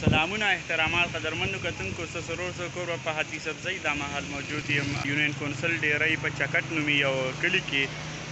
سلامونه احترامات قدرمنو کتونکو ستاسو ورور زه کور په هاتي سبزۍ دا مهال موجود یم یونین کونسل ډیری په چکټ نومي یو کلي کې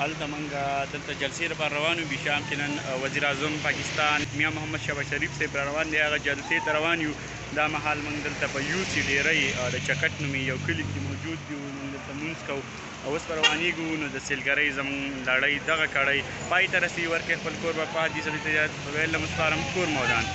هلته موږ دلته جلسې لپاره روان یو بشام چې نن وزیر اعظم پاکستان میا محمد شهباز شریف صاحب را روان دی هغه جلسې ته روان یو دا مهال موږ دلته په یو سي ډیری د چکټ نومي یو کلي کې موجود یو موږ دلته مونځ کوو او اوس به روانېږو نو د سیلګرۍ زموږ لړۍ دغه کړۍ پای ته رسي ورکړئ خپل کور به پاتې سړي ته اجازه په ویل مو سپارم کور مودان